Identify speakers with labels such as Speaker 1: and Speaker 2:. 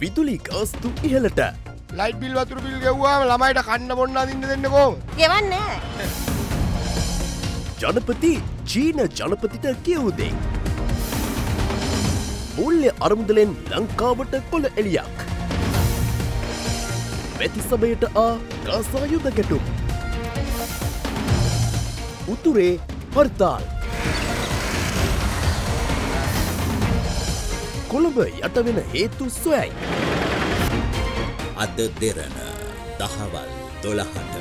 Speaker 1: විදුලි ගාස්තු ඉහලට
Speaker 2: ලයිට් බිල් වතුර පිල් ගෙව්වාම ළමයිට කන්න බොන්න අදින්න දෙන්නකෝ
Speaker 3: ගෙවන්නේ
Speaker 1: ජනපති චීන ජනපතිට කියවුදේ. මුල්්‍ය අරමුදලෙන් ලංකාවට කොළ එලියක්. වැති සබයට ආ ගාසායුද ගැටුම්. උතුරේ හර්තාල්. කොළඹ යටවෙන හේතු සොයයි.
Speaker 4: අද දෙරන දහවල් දොළහට